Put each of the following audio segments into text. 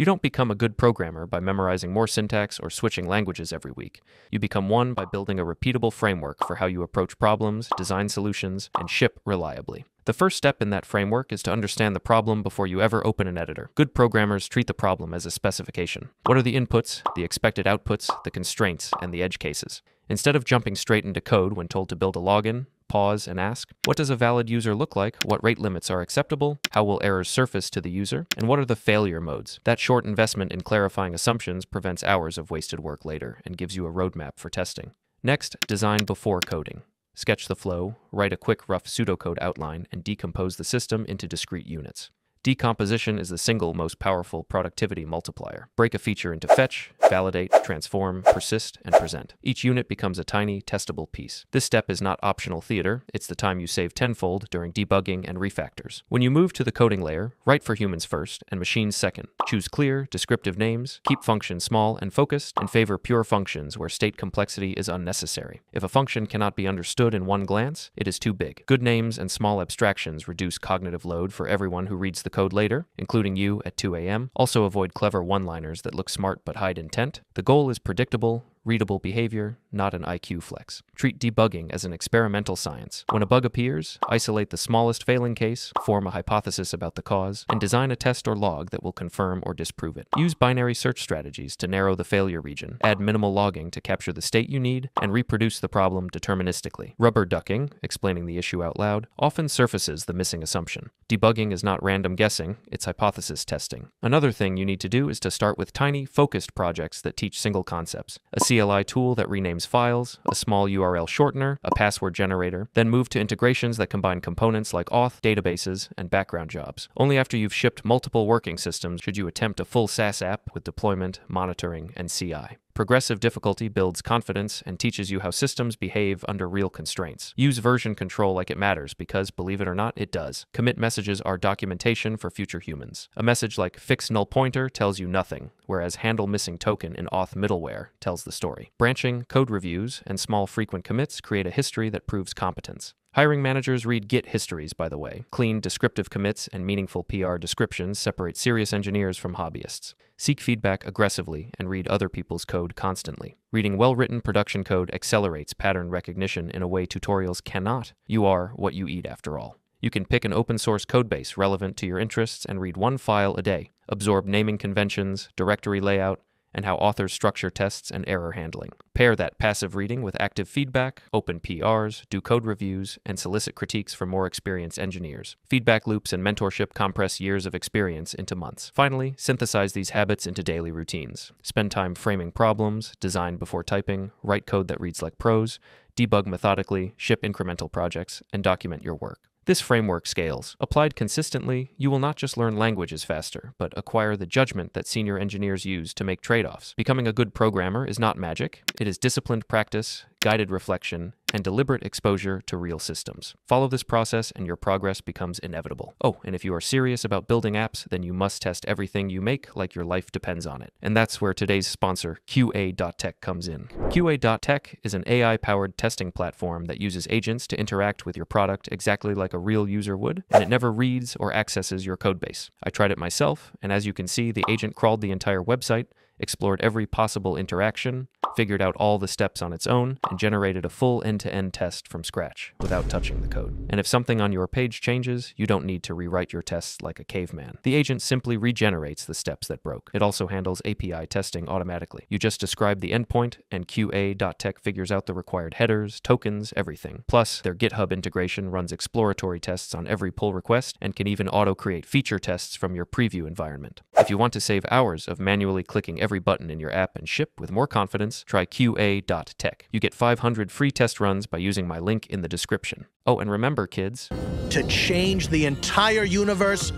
You don't become a good programmer by memorizing more syntax or switching languages every week. You become one by building a repeatable framework for how you approach problems, design solutions, and ship reliably. The first step in that framework is to understand the problem before you ever open an editor. Good programmers treat the problem as a specification. What are the inputs, the expected outputs, the constraints, and the edge cases? Instead of jumping straight into code when told to build a login, pause and ask, what does a valid user look like? What rate limits are acceptable? How will errors surface to the user? And what are the failure modes? That short investment in clarifying assumptions prevents hours of wasted work later and gives you a roadmap for testing. Next, design before coding. Sketch the flow, write a quick rough pseudocode outline, and decompose the system into discrete units. Decomposition is the single most powerful productivity multiplier. Break a feature into fetch, validate, transform, persist, and present. Each unit becomes a tiny, testable piece. This step is not optional theater, it's the time you save tenfold during debugging and refactors. When you move to the coding layer, write for humans first and machines second. Choose clear, descriptive names, keep functions small and focused, and favor pure functions where state complexity is unnecessary. If a function cannot be understood in one glance, it is too big. Good names and small abstractions reduce cognitive load for everyone who reads the the code later, including you at 2 a.m. Also avoid clever one-liners that look smart but hide intent. The goal is predictable, readable behavior, not an IQ flex. Treat debugging as an experimental science. When a bug appears, isolate the smallest failing case, form a hypothesis about the cause, and design a test or log that will confirm or disprove it. Use binary search strategies to narrow the failure region, add minimal logging to capture the state you need, and reproduce the problem deterministically. Rubber ducking, explaining the issue out loud, often surfaces the missing assumption. Debugging is not random guessing, it's hypothesis testing. Another thing you need to do is to start with tiny, focused projects that teach single concepts. A CLI tool that renames files, a small URL shortener, a password generator, then move to integrations that combine components like auth, databases, and background jobs. Only after you've shipped multiple working systems should you attempt a full SaaS app with deployment, monitoring, and CI. Progressive difficulty builds confidence and teaches you how systems behave under real constraints. Use version control like it matters because, believe it or not, it does. Commit messages are documentation for future humans. A message like fix null pointer tells you nothing, whereas handle missing token in auth middleware tells the story. Branching, code reviews, and small frequent commits create a history that proves competence. Hiring managers read Git histories, by the way. Clean, descriptive commits and meaningful PR descriptions separate serious engineers from hobbyists. Seek feedback aggressively and read other people's code constantly. Reading well written production code accelerates pattern recognition in a way tutorials cannot. You are what you eat, after all. You can pick an open source codebase relevant to your interests and read one file a day. Absorb naming conventions, directory layout, and how authors structure tests and error handling. Pair that passive reading with active feedback, open PRs, do code reviews, and solicit critiques from more experienced engineers. Feedback loops and mentorship compress years of experience into months. Finally, synthesize these habits into daily routines. Spend time framing problems, design before typing, write code that reads like prose, debug methodically, ship incremental projects, and document your work. This framework scales. Applied consistently, you will not just learn languages faster, but acquire the judgment that senior engineers use to make trade offs. Becoming a good programmer is not magic, it is disciplined practice, guided reflection, and deliberate exposure to real systems. Follow this process and your progress becomes inevitable. Oh, and if you are serious about building apps, then you must test everything you make like your life depends on it. And that's where today's sponsor, QA.tech, comes in. QA.tech is an AI powered testing platform that uses agents to interact with your product exactly like a real user would, and it never reads or accesses your codebase. I tried it myself, and as you can see, the agent crawled the entire website explored every possible interaction, figured out all the steps on its own, and generated a full end-to-end test from scratch without touching the code. And if something on your page changes, you don't need to rewrite your tests like a caveman. The agent simply regenerates the steps that broke. It also handles API testing automatically. You just describe the endpoint, and QA.tech figures out the required headers, tokens, everything. Plus, their GitHub integration runs exploratory tests on every pull request and can even auto-create feature tests from your preview environment. If you want to save hours of manually clicking every button in your app and ship with more confidence, try QA.tech. You get 500 free test runs by using my link in the description. Oh, and remember, kids, to change the entire universe,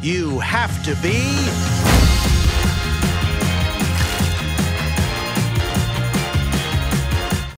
you have to be